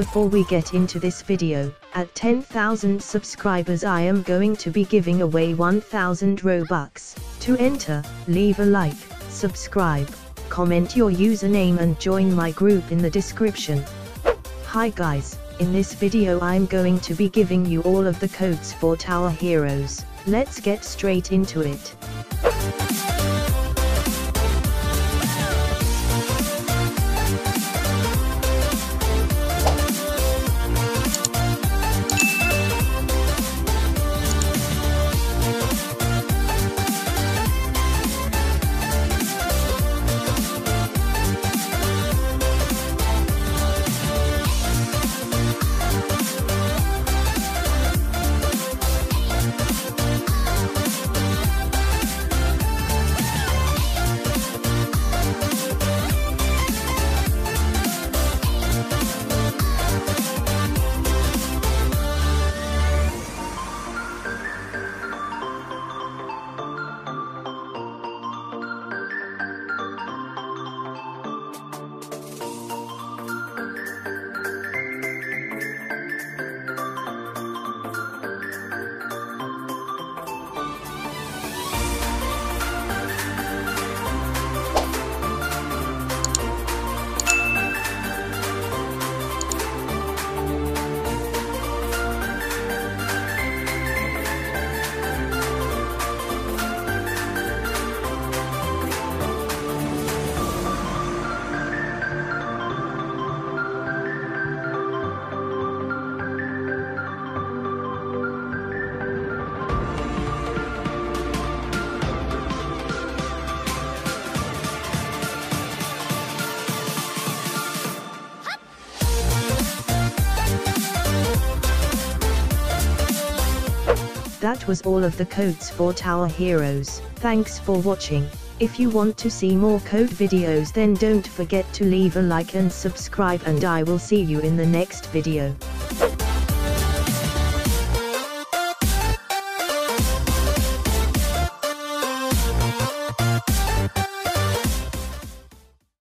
before we get into this video, at 10,000 subscribers I am going to be giving away 1000 Robux. To enter, leave a like, subscribe, comment your username and join my group in the description. Hi guys, in this video I'm going to be giving you all of the codes for Tower Heroes. Let's get straight into it. That was all of the codes for Tower Heroes. Thanks for watching. If you want to see more code videos then don't forget to leave a like and subscribe and I will see you in the next video.